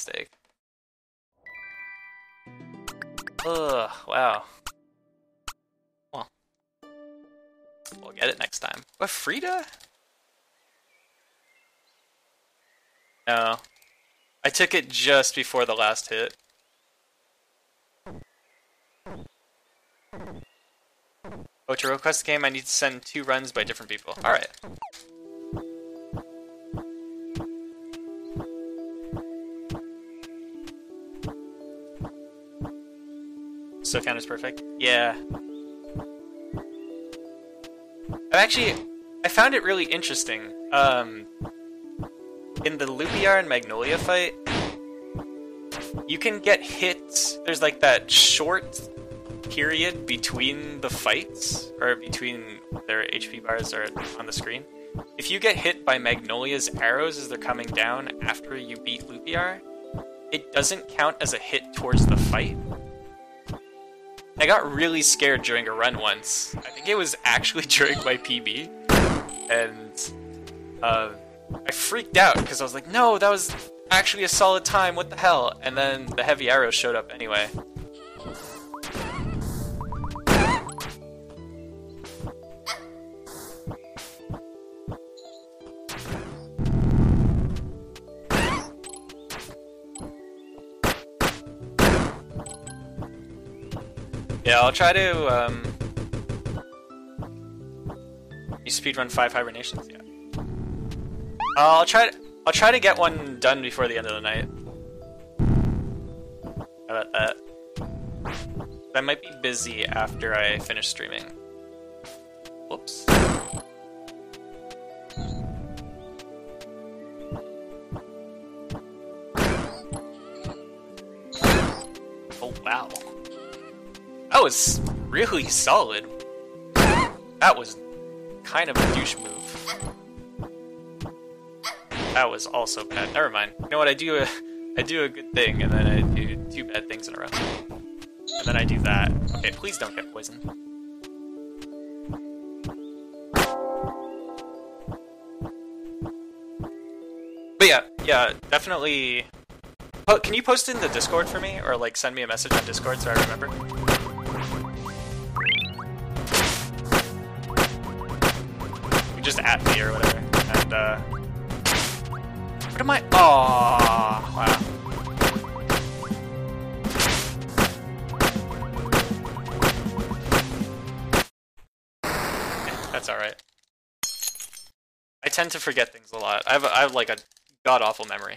mistake. Ugh, wow. Well, we'll get it next time. But Frida? No. I took it just before the last hit. Oh, to request the game, I need to send two runs by different people. Alright. So count as perfect? Yeah. I actually, I found it really interesting. Um, in the Lupiar and Magnolia fight, you can get hit. There's like that short period between the fights, or between their HP bars are on the screen. If you get hit by Magnolia's arrows as they're coming down after you beat Lupiar, it doesn't count as a hit towards the fight. I got really scared during a run once. I think it was actually during my PB, and uh, I freaked out because I was like, "No, that was actually a solid time. What the hell?" And then the heavy arrow showed up anyway. Yeah, I'll try to um, you speedrun five hibernations. Yeah, I'll try. To, I'll try to get one done before the end of the night. How about that? I might be busy after I finish streaming. That was really solid. That was kind of a douche move. That was also bad. Never mind. You know what? I do a, I do a good thing, and then I do two bad things in a row. And then I do that. Okay, please don't get poisoned. But yeah, yeah, definitely. Oh, can you post in the Discord for me, or like send me a message on Discord so I remember? Just at me or whatever, and uh. What am I? Oh, wow. That's alright. I tend to forget things a lot. I have, I have like a god awful memory.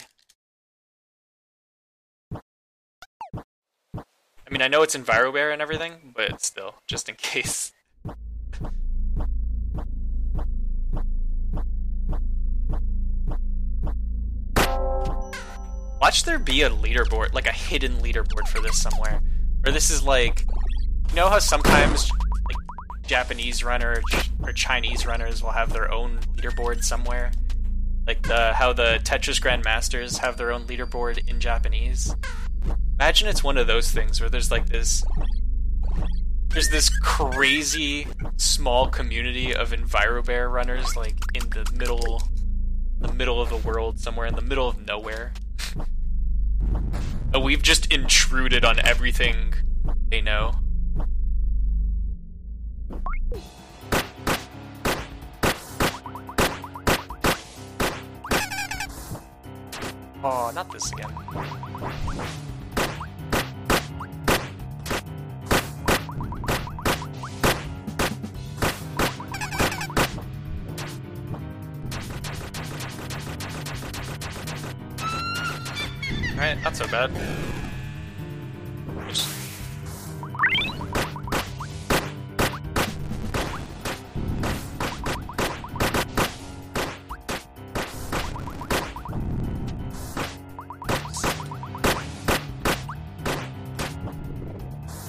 I mean, I know it's EnviroBear and everything, but still, just in case. Watch there be a leaderboard, like a hidden leaderboard for this somewhere. Or this is like, you know how sometimes like Japanese runners or Chinese runners will have their own leaderboard somewhere? Like the how the Tetris Grandmasters have their own leaderboard in Japanese. Imagine it's one of those things where there's like this there's this crazy small community of EnviroBear runners like in the middle the middle of the world somewhere in the middle of nowhere. And we've just intruded on everything they know. Oh, not this again. Not so bad.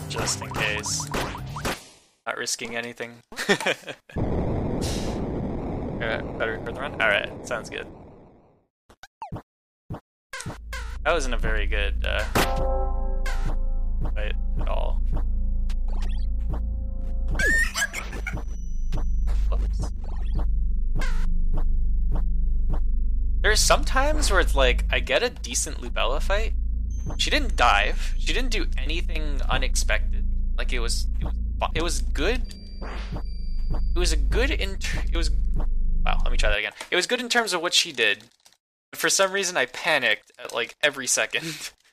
Just- in case. Not risking anything. Alright, better for the run? Alright, sounds good. That wasn't a very good uh, fight at all. Whoops. There's some times where it's like I get a decent Lubella fight. She didn't dive. She didn't do anything unexpected. Like it was, it was, it was good. It was a good in. It was. Wow. Let me try that again. It was good in terms of what she did. For some reason, I panicked at like every second.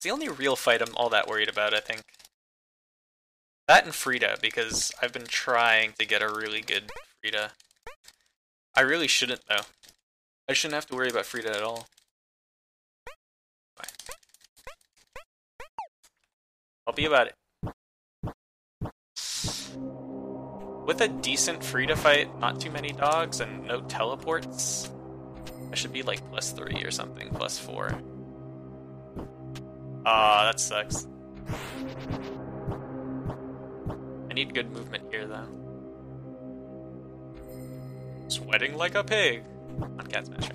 It's the only real fight I'm all that worried about, I think. That and Frida, because I've been trying to get a really good Frida. I really shouldn't, though. I shouldn't have to worry about Frida at all. I'll be about it. With a decent Frida fight, not too many dogs, and no teleports, I should be like plus 3 or something, plus 4. Ah, that sucks. I need good movement here, though. Sweating like a pig on Cat Smasher.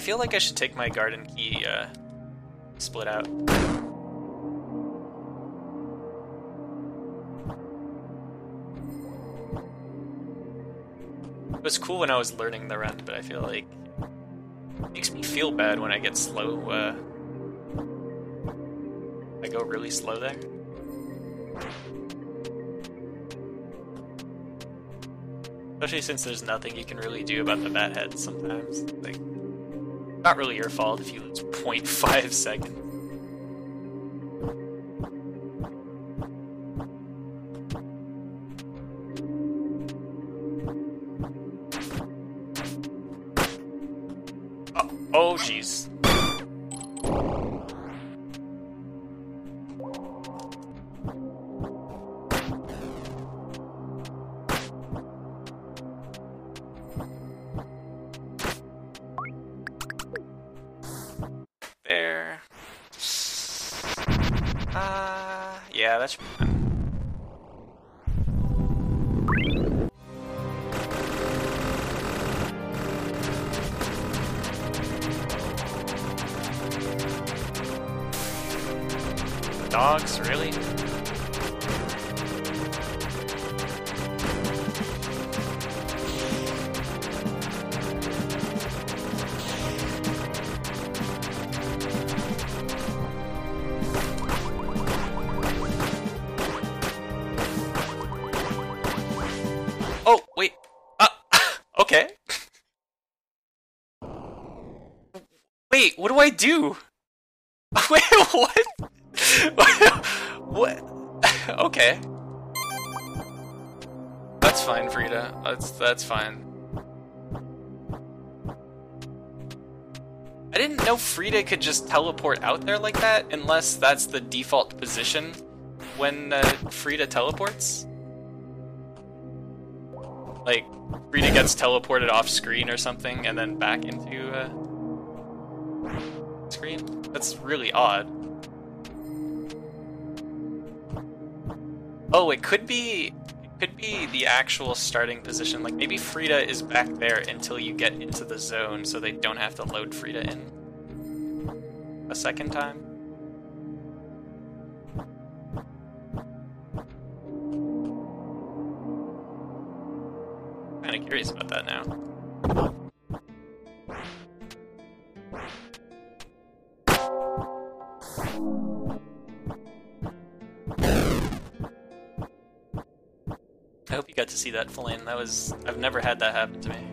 I feel like I should take my garden key uh, split out. It was cool when I was learning the run, but I feel like it makes me feel bad when I get slow. Uh, I go really slow there. Especially since there's nothing you can really do about the bat heads sometimes. Like, not really your fault if you lose 0.5 seconds. Oh, oh jeez. There. Oh, wait. Uh, okay. Wait, what do I do? Wait, what? what? okay. That's fine, Frida. That's that's fine. I didn't know Frida could just teleport out there like that, unless that's the default position when uh, Frida teleports. Like, Frida gets teleported off screen or something, and then back into uh, screen. That's really odd. Oh, it could be it could be the actual starting position. Like maybe Frida is back there until you get into the zone, so they don't have to load Frida in a second time. Curious about that now. I hope you got to see that, Flynn. That was I've never had that happen to me.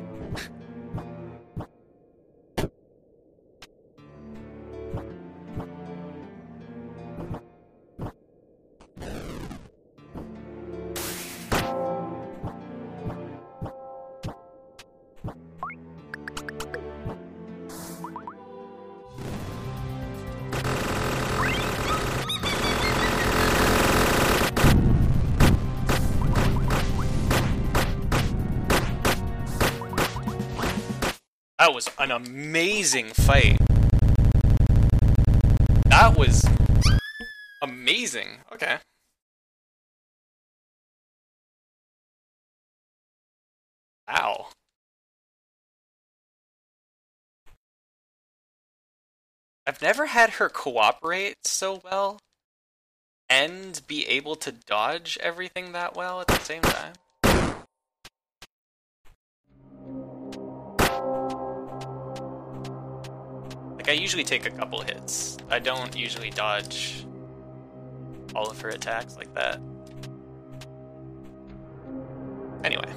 That was an amazing fight. That was amazing. Okay. Wow. I've never had her cooperate so well and be able to dodge everything that well at the same time. Like, I usually take a couple hits. I don't usually dodge all of her attacks like that. Anyway.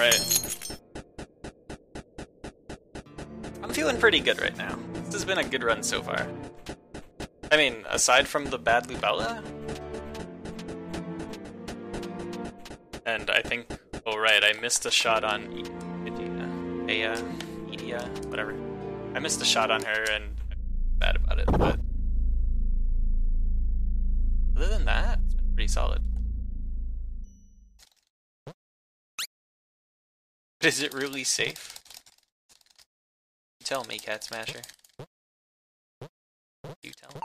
Alright. I'm feeling pretty good right now. This has been a good run so far. I mean, aside from the bad Lubella. And I think, oh right, I missed a shot on Edea, Aya, Edea, whatever. I missed a shot on her and I'm bad about it, but other than that, it's been pretty solid. Is it really safe? Tell me, Cat Smasher. You tell me.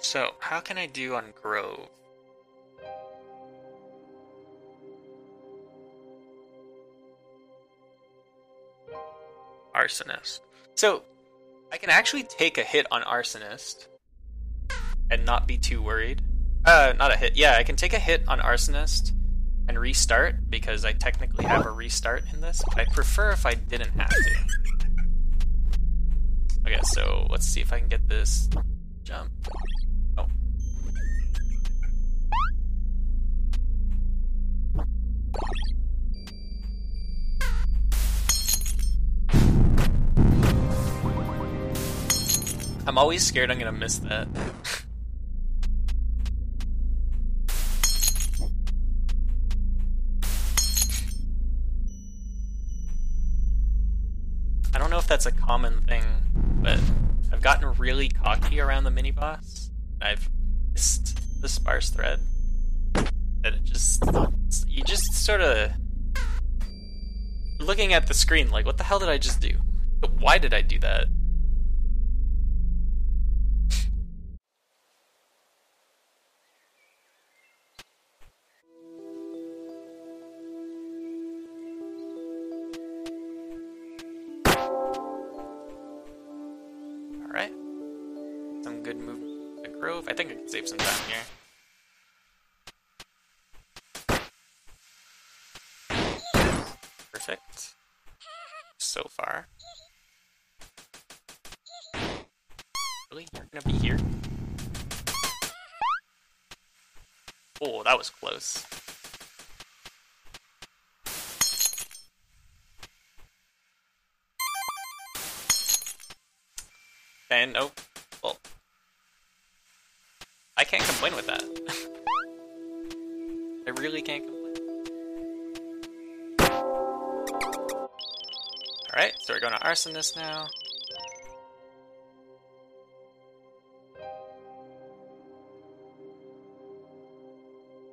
So, how can I do on Grove? Arsonist. So, I can actually take a hit on Arsonist and not be too worried. Uh, not a hit. Yeah, I can take a hit on Arsonist and restart because I technically have a restart in this. But I prefer if I didn't have to. Okay, so let's see if I can get this jump. Oh. I'm always scared I'm gonna miss that. that's a common thing, but I've gotten really cocky around the mini boss. I've missed the sparse thread. And it just you just sort of looking at the screen like, what the hell did I just do? Why did I do that? Oh, that was close. And nope. Well, I can't complain with that. I really can't complain. Alright, so we're going to Arsonist now.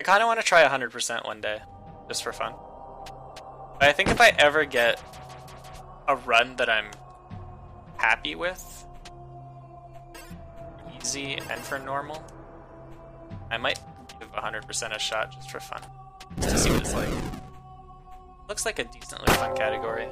Kind of want to try 100% one day, just for fun. But I think if I ever get a run that I'm happy with, easy and for normal, I might give 100% a shot just for fun. Just to see what it's like. Looks like a decently fun category.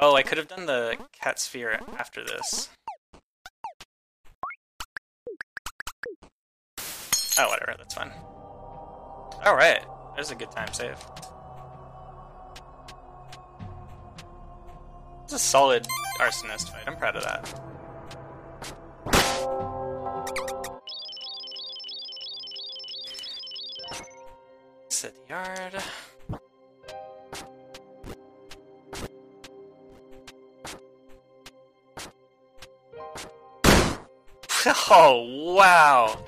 Oh, I could have done the cat sphere after this. Oh, whatever, that's fine. Alright, there's a good time save. It's a solid arsonist fight, I'm proud of that. Set the yard. Oh, wow!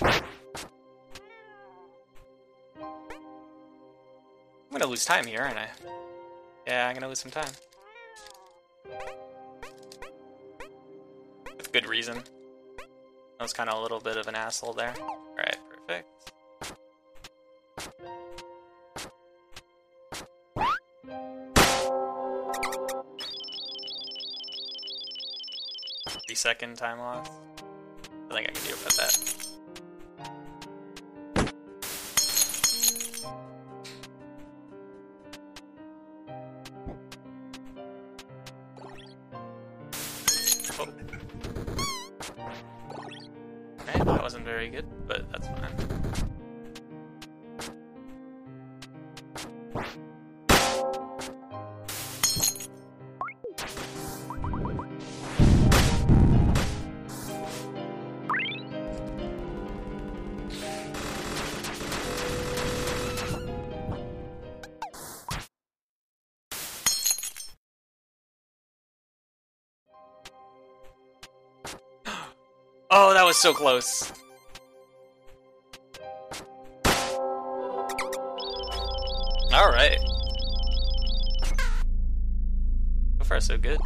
I'm gonna lose time here, aren't I? Yeah, I'm gonna lose some time. With good reason. I was kind of a little bit of an asshole there. Alright, perfect. Second time loss. I think I can do about that. Oh, that was so close. Alright. So far, so good.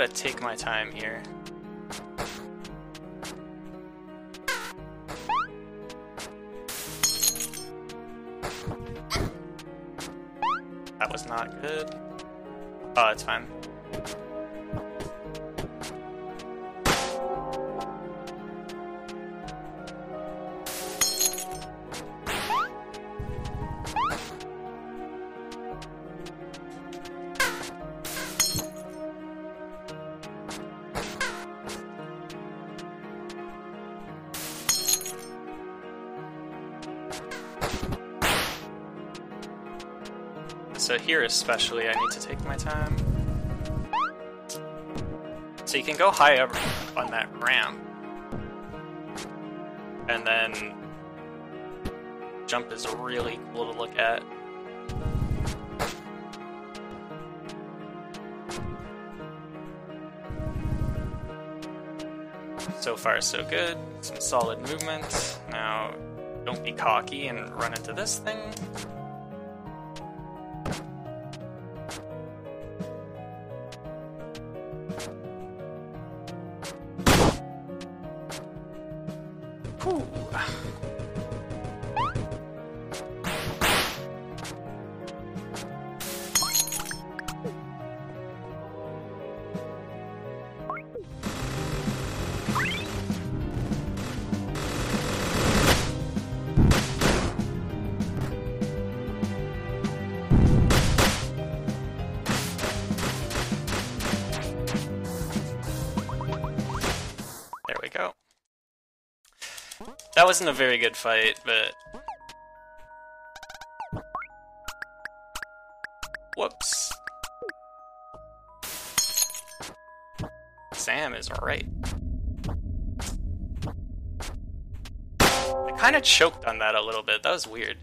Gotta take my time here. That was not good. Oh, it's fine. Especially, I need to take my time. So you can go high up on that ramp. And then jump is really cool to look at. So far so good. Some solid movement. Now don't be cocky and run into this thing. Wasn't a very good fight, but... Whoops. Sam is right. I kind of choked on that a little bit. That was weird.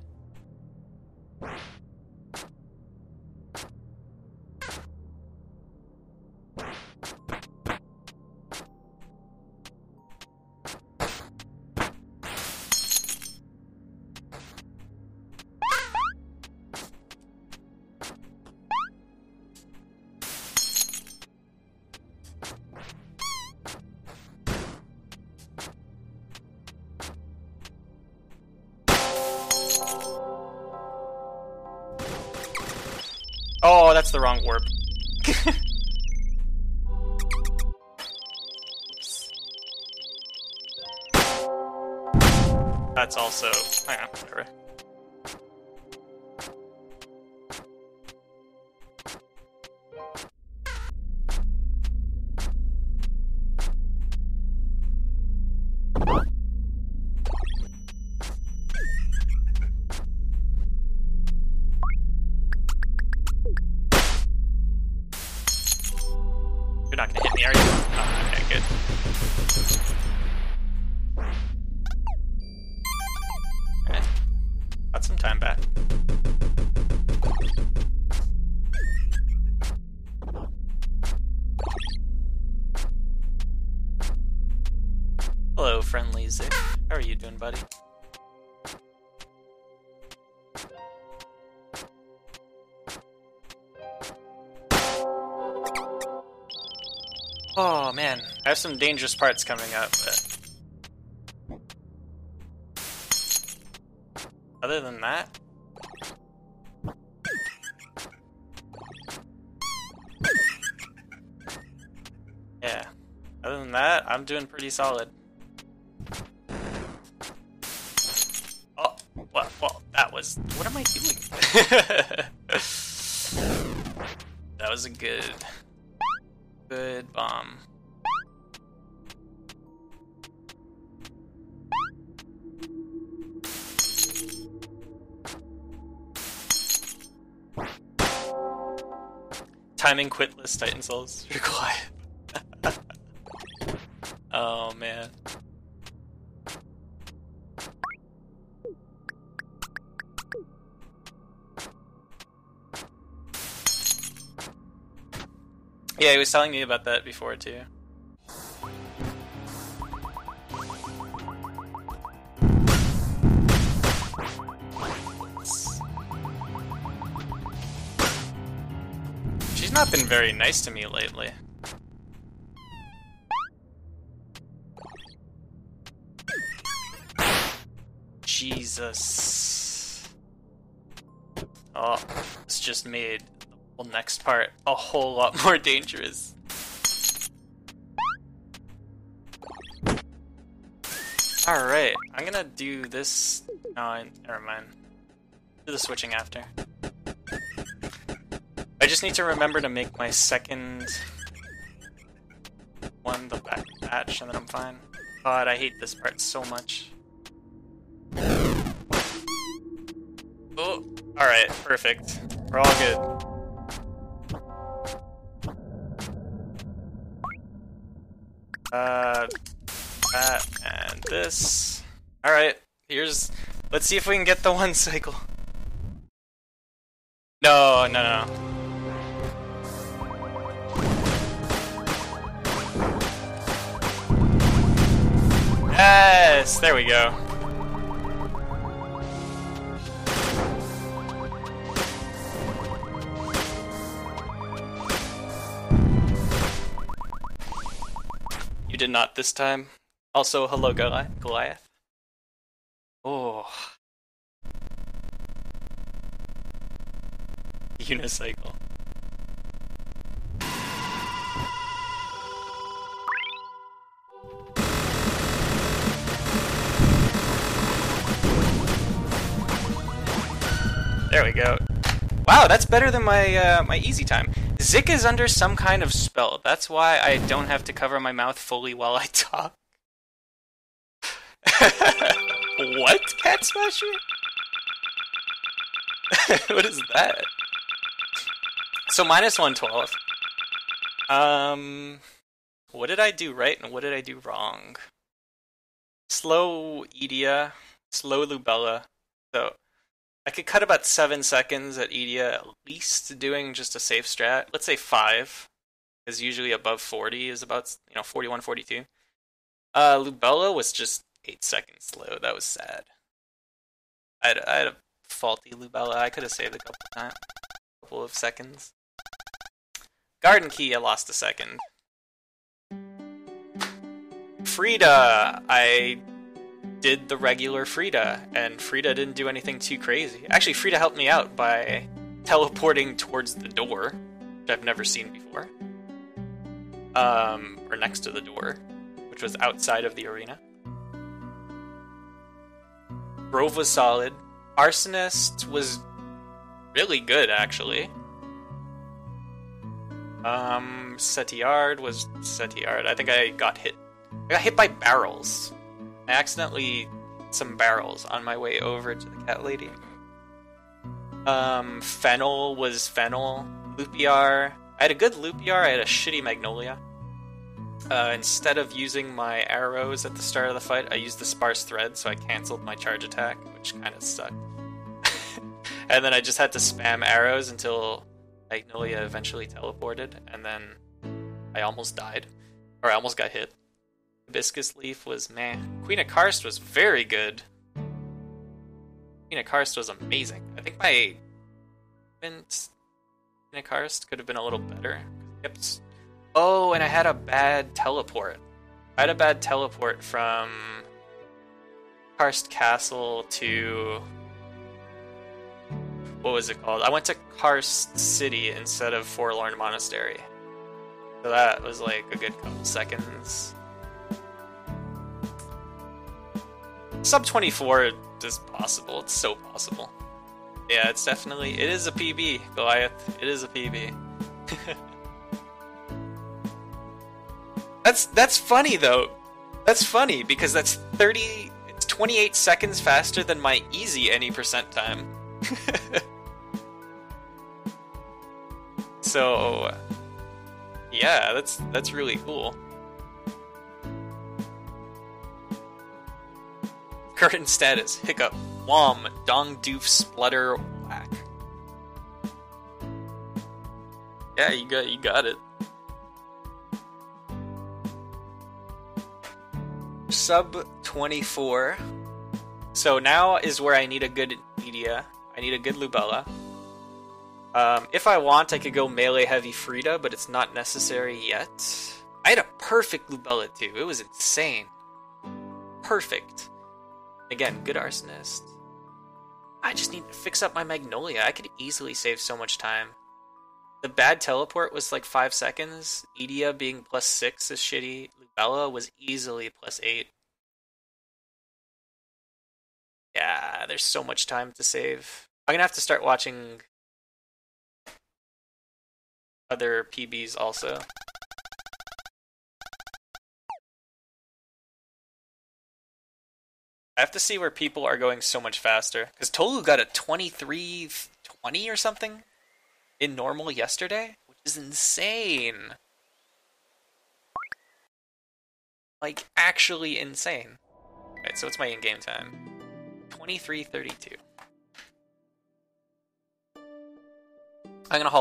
That's the wrong warp. that's also... Oh man, I have some dangerous parts coming up, but other than that, yeah. Other than that, I'm doing pretty solid. Oh, well, well, that was. What am I doing? Timing quitless Titan Souls required. oh man. Yeah, he was telling me about that before too. Not been very nice to me lately. Jesus. Oh, this just made the whole next part a whole lot more dangerous. Alright, I'm gonna do this. No, never mind. Do the switching after. I just need to remember to make my second one the back patch, and then I'm fine. God, I hate this part so much. Oh, alright, perfect. We're all good. Uh, that and this. Alright, here's. Let's see if we can get the one cycle. No, no, no. Yes, there we go. You did not this time. Also, hello, Goliath. Oh. Unicycle. Wow, that's better than my uh, my easy time. Zick is under some kind of spell. That's why I don't have to cover my mouth fully while I talk. what, Cat Smasher? what is that? So minus 112. Um, what did I do right and what did I do wrong? Slow Edea, slow Lubella. So I could cut about seven seconds at Edea at least doing just a safe strat. Let's say five, because usually above 40 is about, you know, 41, 42. Uh, Lubella was just eight seconds slow. That was sad. I had, I had a faulty Lubella. I could have saved a couple couple of seconds. Garden Key, I lost a second. Frida, I did the regular Frida, and Frida didn't do anything too crazy. Actually, Frida helped me out by teleporting towards the door, which I've never seen before. Um, or next to the door, which was outside of the arena. Grove was solid. Arsonist was really good, actually. Um, Setiard was Setiard. I think I got hit. I got hit by barrels. I accidentally some barrels on my way over to the cat lady. Um, Fennel was Fennel. Lupiar. I had a good Lupiar. I had a shitty Magnolia. Uh, instead of using my arrows at the start of the fight, I used the sparse thread, so I canceled my charge attack, which kind of sucked. and then I just had to spam arrows until Magnolia eventually teleported, and then I almost died. Or I almost got hit. Hibiscus Leaf was meh. Queen of Karst was very good. Queen of Karst was amazing. I think my Queen of Karst could have been a little better. Yep. Oh, and I had a bad teleport. I had a bad teleport from Karst Castle to what was it called? I went to Karst City instead of Forlorn Monastery. So that was like a good couple seconds. Sub 24 is possible. It's so possible. Yeah, it's definitely it is a PB, Goliath. It is a PB. that's that's funny though. That's funny because that's 30 it's 28 seconds faster than my easy any percent time. so yeah, that's that's really cool. Current status: Hiccup, Wom, Dong Doof, Splutter, Whack. Yeah, you got you got it. Sub twenty four. So now is where I need a good media. I need a good Lubella. Um, if I want, I could go melee heavy Frida, but it's not necessary yet. I had a perfect Lubella too. It was insane. Perfect. Again, good arsonist. I just need to fix up my Magnolia. I could easily save so much time. The bad teleport was like 5 seconds. Edea being plus 6 is shitty. Lubella was easily plus 8. Yeah, there's so much time to save. I'm gonna have to start watching other PBs also. I have to see where people are going so much faster. Because Tolu got a 2320 or something in normal yesterday, which is insane. Like, actually insane. Alright, so what's my in game time? 2332. I'm gonna hold.